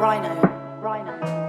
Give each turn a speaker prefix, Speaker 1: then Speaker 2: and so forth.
Speaker 1: Rhino, Rhino.